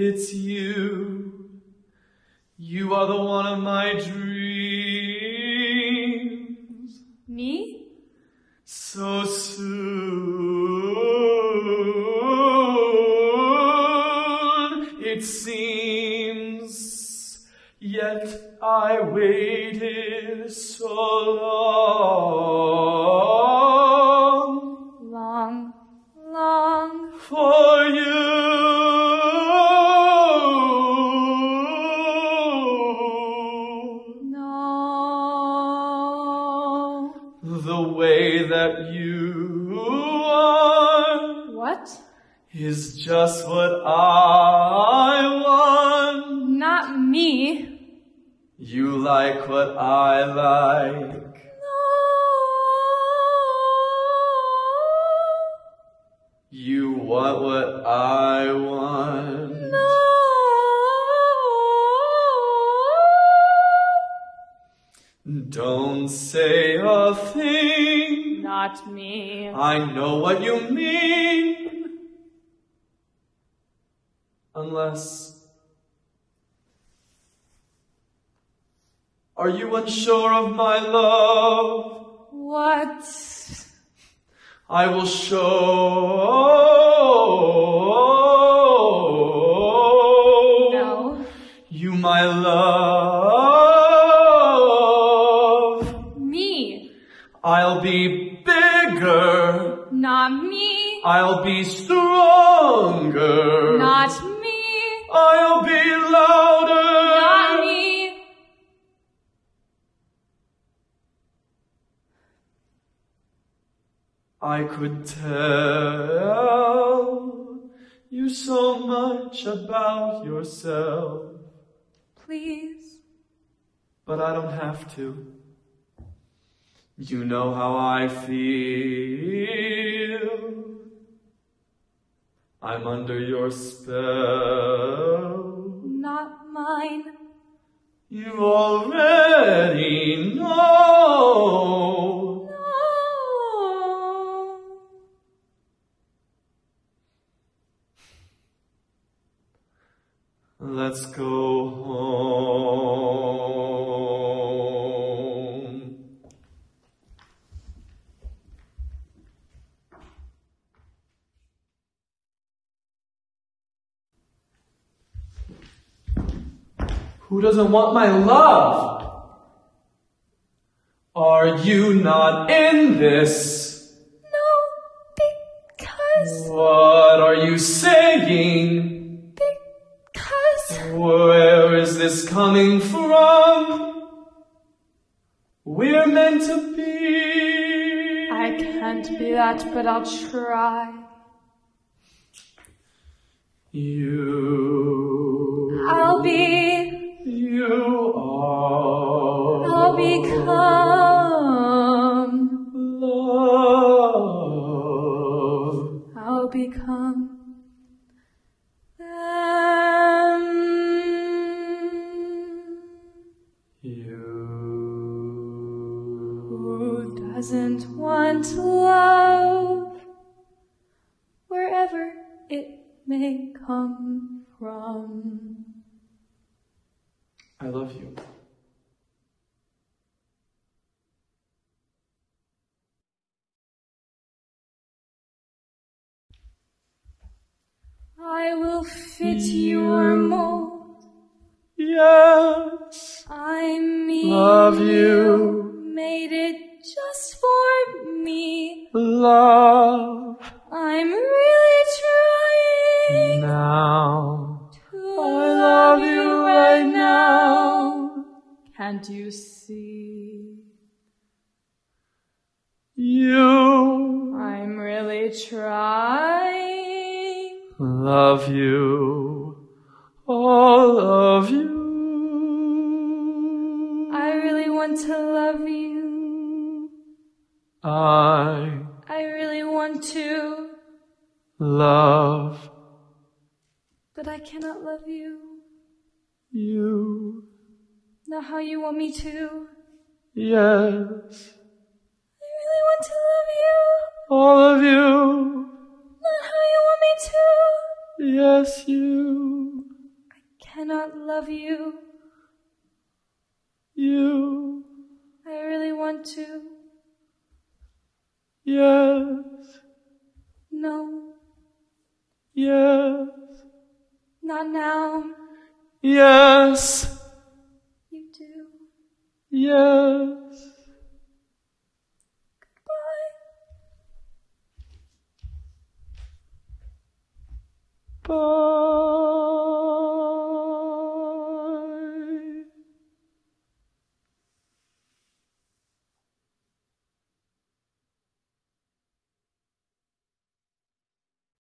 It's you. You are the one of my dreams. Me? So soon it seems, yet I waited so long The way that you are What? is just what I want. Not me. You like what I like. You want what I want. Don't say a thing. Not me. I know what you mean. Unless. Are you unsure of my love? What? I will show No. you my love. I'll be bigger. Not me. I'll be stronger. Not me. I'll be louder. Not me. I could tell you so much about yourself, Please. but I don't have to. You know how I feel. I'm under your spell. Not mine. You already know. No. Let's go home. Who doesn't want my love? Are you not in this? No, because, What are you saying? because, Where is this coming from? We're meant to be. I can't be that, but I'll try. You. I'll be, You. Who doesn't want love wherever it may come from? I love you. I will fit your mold. Yes. I mean, Love you. Made it just for me. Love. I'm really trying Now. to I love you right now. Can't you see? You. I'm really trying. Love you. All of you. I really want to love you. I I really want to, love but I cannot love you. you. Not how you want me to. Yes. I really want to love you. All of you. Not how you want me to. bless you. I cannot love you. You. I really want to. Yes. No, Yes. not now. Yes. You do. Yes.